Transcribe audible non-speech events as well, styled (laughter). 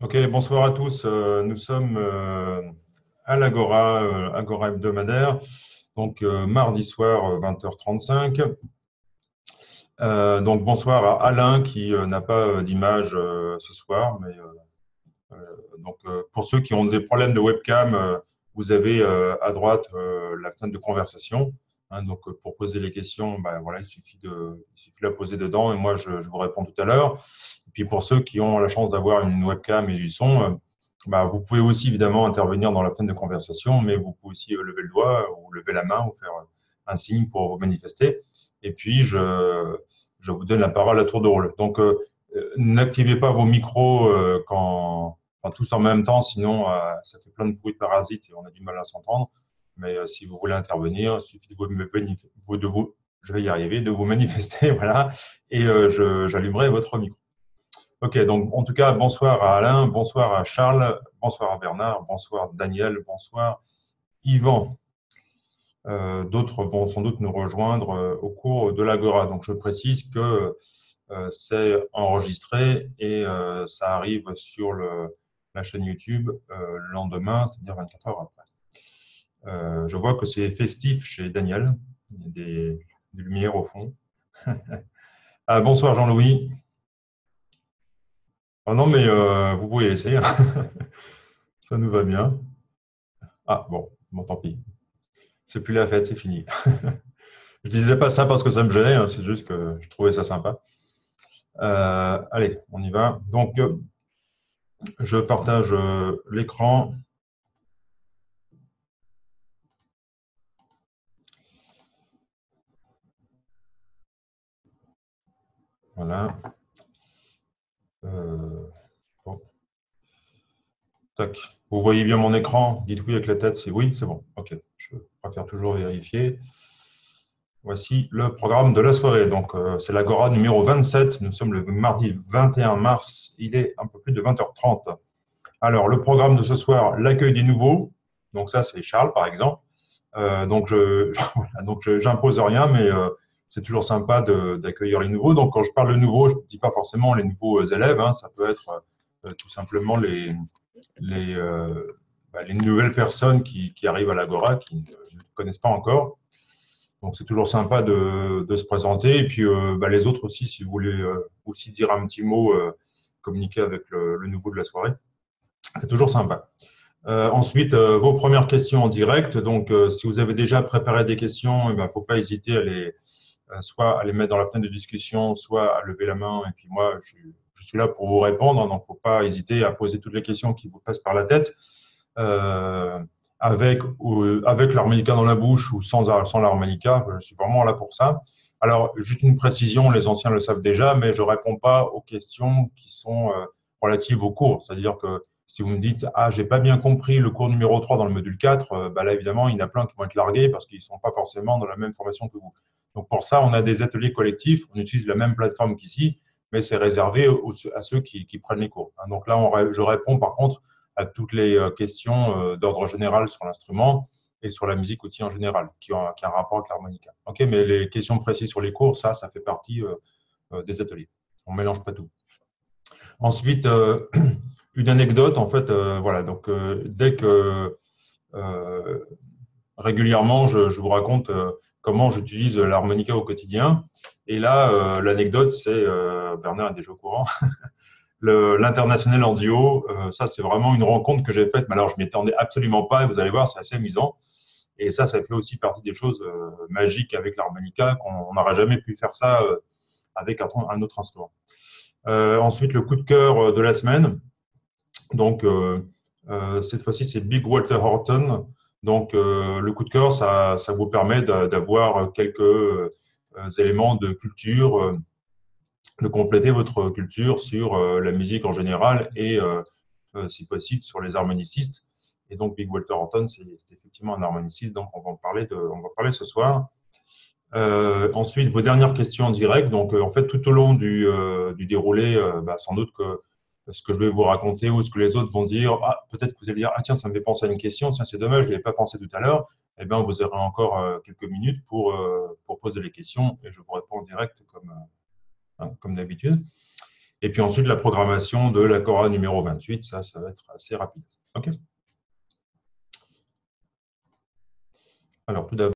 Ok, bonsoir à tous. Euh, nous sommes euh, à l'Agora, euh, Agora hebdomadaire, donc mardi soir 20h35. donc bonsoir à Alain qui n'a pas d'image ce soir, mais donc pour ceux qui ont des problèmes de webcam, vous avez à droite la fenêtre de conversation. Hein, donc, pour poser les questions, ben, voilà, il, suffit de, il suffit de la poser dedans et moi, je, vous réponds tout à l'heure. Puis, pour ceux qui ont la chance d'avoir une webcam et du son, euh, ben, vous pouvez aussi évidemment intervenir dans la fin de conversation, mais vous pouvez aussi euh, lever le doigt ou lever la main ou faire un signe pour vous manifester. Et puis, je, je vous donne la parole à tour de rôle. Donc, n'activez pas vos micros quand, enfin, tous en même temps, sinon ça fait plein de bruit de parasites et on a du mal à s'entendre. Mais euh, si vous voulez intervenir, il suffit de vous, de vous, je vais y arriver, de vous manifester, (laughs) voilà, et euh, j'allumerai votre micro. Ok, donc en tout cas, bonsoir à Alain, bonsoir à Charles, bonsoir à Bernard, bonsoir Daniel, bonsoir Yvan. Euh, d'autres vont sans doute nous rejoindre au cours de l'Agora. Donc je précise que c'est enregistré et ça arrive sur le, la chaîne YouTube le lendemain, c'est-à-dire 24 heures après. Euh, je vois que c'est festif chez Daniel. Il y a des, lumières au fond. (laughs) ah, bonsoir Jean-Louis. Ah non, mais euh, vous pouvez essayer. (laughs) ça nous va bien. Ah bon, bon tant pis. C'est plus la fête, c'est fini. (laughs) je disais pas ça parce que ça me gênait, hein, c'est juste que je trouvais ça sympa. Euh, allez, on y va. Donc, je partage l'écran. Voilà. Euh, Vous voyez bien mon écran? Dites oui avec la tête, c'est oui, c'est bon. Ok, je préfère toujours vérifier. Voici le programme de la soirée. Donc, euh, c'est l'Agora numéro 27. Nous sommes le mardi 21 mars. Il est un peu plus de 20h30. Alors, le programme de ce soir, l'accueil des nouveaux. Donc, ça, c'est Charles, par exemple. Euh, donc, je (laughs) n'impose rien, mais c'est toujours sympa d'accueillir les nouveaux. Donc, quand je parle de nouveaux, je ne dis pas forcément les nouveaux élèves, hein. ça peut être euh, tout simplement les, les, euh, bah, les nouvelles personnes qui, arrivent à l'Agora, qui ne, connaissent pas encore. Donc, c'est toujours sympa de, se présenter. Et puis, euh, bah, les autres aussi, si vous voulez aussi dire un petit mot, communiquer avec le, nouveau de la soirée. C'est toujours sympa. ensuite, vos premières questions en direct. Donc, si vous avez déjà préparé des questions, il eh ne faut pas hésiter à les, euh, soit à les mettre dans la fenêtre de discussion, soit à lever la main. Et puis moi, je, suis là pour vous répondre, donc il ne faut pas hésiter à poser toutes les questions qui vous passent par la tête. Euh, avec, ou, avec l'harmonica dans la bouche ou sans, sans l'harmonica, je suis vraiment là pour ça. Alors, juste une précision, les anciens le savent déjà, mais je ne réponds pas aux questions qui sont euh, relatives au cours. C'est-à-dire que si vous me dites « Ah, j'ai pas bien compris le cours numéro 3 dans le module 4 bah là, évidemment, il y en a plein qui vont être largués parce qu'ils ne sont pas forcément dans la même formation que vous. Donc pour ça, on a des ateliers collectifs, on utilise la même plateforme qu'ici, mais c'est réservé à ceux qui, prennent les cours. Hein. Donc là, je réponds par contre à toutes les euh, questions euh, d'ordre général sur l'instrument et sur la musique aussi en général, qui ont, un rapport avec l'harmonica. Ok, mais les questions précises sur les cours, ça, ça fait partie euh, des ateliers. On ne mélange pas tout. Ensuite, (clears throat) une anecdote, en fait, voilà, donc dès que régulièrement, je, je vous raconte comment j'utilise l'harmonica au quotidien. Et là, euh, l'anecdote, c'est, euh, Bernard est déjà au courant, (laughs) l'international en duo, euh, ça c'est vraiment une rencontre que j'ai faite, mais alors je m'y attendais absolument pas, et vous allez voir, c'est assez amusant. Et ça, ça fait aussi partie des choses magiques avec l'harmonica, qu'on n'aurait jamais pu faire ça avec un, autre instrument. ensuite, le coup de cœur de la semaine. Donc, cette fois-ci, c'est Big Walter Horton, donc, euh, le coup de cœur, ça, vous permet d'avoir quelques euh, éléments de culture, euh, de compléter votre culture sur la musique en général et, si possible, sur les harmonicistes. Et donc, Big Walter Horton, c'est effectivement un harmoniciste, donc on va en parler, de, on va parler ce soir. ensuite, vos dernières questions en direct. Donc, en fait, tout au long du, du déroulé, bah, sans doute que ce que je vais vous raconter ou ce que les autres vont dire, ah, peut-être que vous allez dire, ah tiens, ça me fait penser à une question, tiens, c'est dommage, je n'y pas pensé tout à l'heure. Eh bien, vous aurez encore euh, quelques minutes pour, euh, pour poser les questions et je vous réponds en direct comme, euh, hein, comme d'habitude. Et puis ensuite, la programmation de l'Agora numéro 28, ça, ça va être assez rapide. OK Alors, tout d'abord,